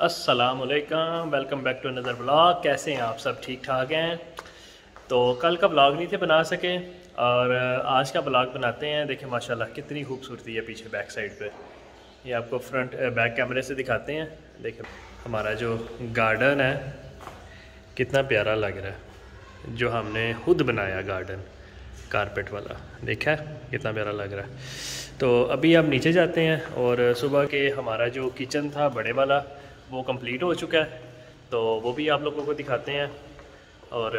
असलकम welcome back to another blog कैसे हैं आप सब? ठीक ठाक हैं? तो कल का ब्लॉग नहीं थे बना सके, और आज का ब्लॉग बनाते हैं। देखें माशाल्लाह, कितनी खूबसूरती है पीछे बैक साइड पे। ये आपको फ्रंट बैक कैमरे से दिखाते हैं। देखें हमारा जो गार्डन है, कितना प्यारा लग रहा है। जो हमने खुद बनाया गार्डन कारपेट वाला। देखा है, कितना प्यारा लग रहा है। तो अभी आप नीचे जाते हैं, और सुबह के हमारा जो किचन था, बड़े वाला वो कंप्लीट हो चुका है तो वो भी आप लोगों को दिखाते हैं। और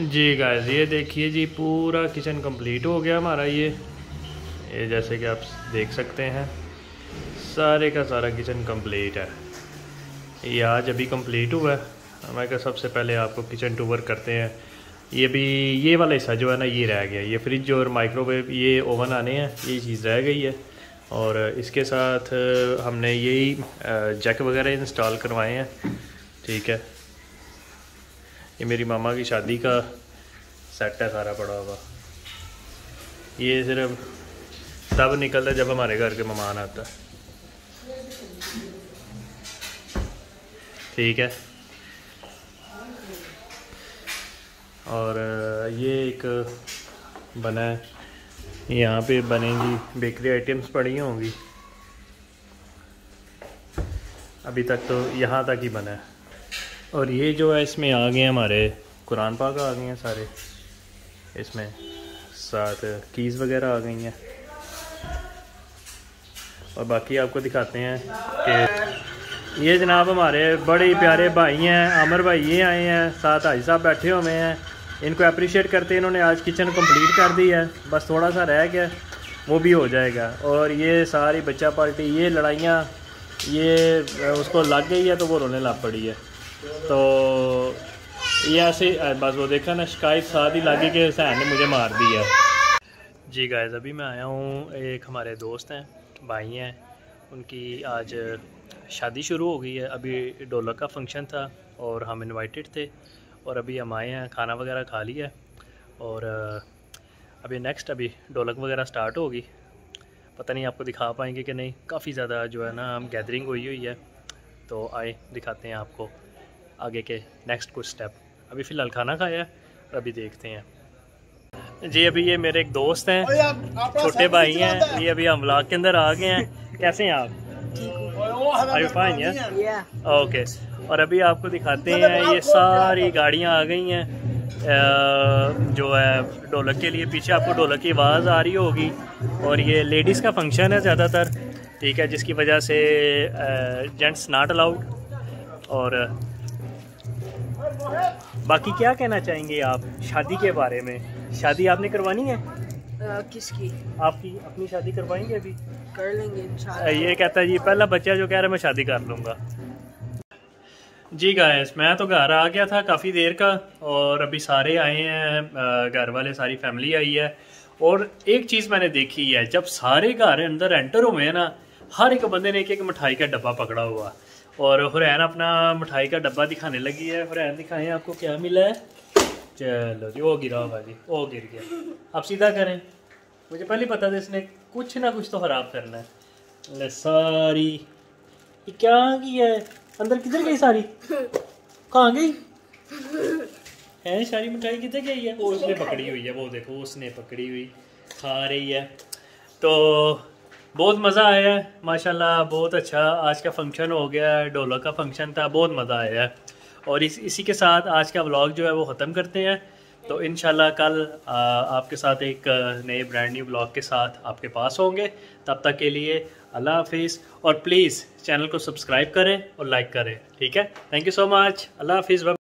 जी गाइस ये देखिए जी, पूरा किचन कंप्लीट हो गया हमारा ये। ये जैसे कि आप देख सकते हैं, सारे का सारा किचन कंप्लीट है। ये आज अभी कंप्लीट हुआ है। मैं कहा सबसे पहले आपको किचन टूर करते हैं। ये भी, ये वाला हिस्सा जो है ना, ये रह गया। ये फ्रिज और माइक्रोवेव ये ओवन आने हैं, ये चीज़ रह गई है। और इसके साथ हमने यही जैक वगैरह इंस्टॉल करवाए हैं। ठीक है। ये मेरी मामा की शादी का सेट है सारा पड़ा हुआ। ये सिर्फ़ तब निकलता है जब हमारे घर के मेहमान आता है। ठीक है। और ये एक बना है। यहाँ पे बनेंगी बेकरी आइटम्स पड़ी होंगी। अभी तक तो यहाँ तक ही बना है। और ये जो है, इसमें आ गए हमारे कुरान पाक आ गए हैं सारे। इसमें साथ कीज़ वगैरह आ गई हैं। और बाकी आपको दिखाते हैं कि ये जनाब हमारे बड़े प्यारे भाई हैं अमर भाई ये आए हैं, साथ हाजी साहब बैठे हुए हैं। इनको अप्रिशिएट करते इन्होंने आज किचन कंप्लीट कर दी है। बस थोड़ा सा रह गया, वो भी हो जाएगा। और ये सारी बच्चा पार्टी, ये लड़ाइयाँ, ये उसको लग गई है तो वो रोने लग पड़ी है। तो ये ऐसे बस वो देखा ना, शिकायत साथ ही लगी कि सहन ने मुझे मार दिया जी गायज अभी मैं आया हूँ, एक हमारे दोस्त हैं, भाई हैं। उनकी आज शादी शुरू हो गई है। अभी डोलक का फ़ंक्शन था और हम इनवाइटेड थे। और अभी हम आए हैं खाना वगैरह खा लिया और अभी नेक्स्ट अभी ढोलक वगैरह स्टार्ट होगी। पता नहीं आपको दिखा पाएँगे कि नहीं। काफ़ी ज़्यादा जो है ना हम गैदरिंग हुई हुई है। तो आए दिखाते हैं आपको आगे के नेक्स्ट कुछ स्टेप अभी फ़िलहाल खाना खाया है और अभी देखते हैं। जी अभी ये मेरे एक दोस्त हैं। छोटे भाई हैं। ये अभी हम ब्लॉग के अंदर आ गए हैं। कैसे हैं आप? ओके और अभी आपको दिखाते हैं ये सारी गाड़ियाँ आ गई हैं। जो है ढोलक के लिए पीछे आपको ढोलक की आवाज़ आ रही होगी। और ये लेडीज़ का फ़ंक्शन है ज़्यादातर ठीक है जिसकी वजह से जेंट्स नाट अलाउड और बाकी क्या कहना चाहेंगे आप? शादी के बारे में। शादी आपने करवानी है? किसकी? आपकी अपनी शादी करवाएँगे अभी? कर लेंगे इंशाल्लाह। ये कहता है जी पहला बच्चा जो कह रहा है मैं शादी कर लूँगा। जी गायस मैं तो घर आ गया था काफ़ी देर का और अभी सारे आए हैं घर वाले सारी फैमिली आई है। और एक चीज़ मैंने देखी है जब सारे घर अंदर एंटर हुए हैं ना हर एक बंदे ने एक एक मिठाई का डब्बा पकड़ा हुआ। और हुरैन अपना मिठाई का डब्बा दिखाने लगी है। हुरैन दिखाएँ आपको क्या मिला है? चलो जी वो गिरा हुआ जी वो गिर गया। आप सीधा करें। मुझे पहले पता था इसने कुछ ना कुछ तो खराब करना है। ले सारी। ये क्या किया है? अंदर किधर गई सारी? कहाँ गई? है सारी मिठाई किधर गई है? वो उसने पकड़ी हुई है, वो देखो, उसने पकड़ी हुई खा रही है। तो बहुत मज़ा आया है, माशाल्लाह, बहुत अच्छा। आज का फ़ंक्शन हो गया है ढोलक का फ़ंक्शन था, बहुत मज़ा आया है। और इस इसी के साथ आज का ब्लॉग जो है वो ख़त्म करते हैं। तो इन कल आ, आपके साथ एक नए ब्रांड न्यू ब्लॉग के साथ आपके पास होंगे। तब तक के लिए अल्लाह हाफिज़। और प्लीज़ चैनल को सब्सक्राइब करें और लाइक करें ठीक है? थैंक यू सो मच अल्लाह हाफिज़।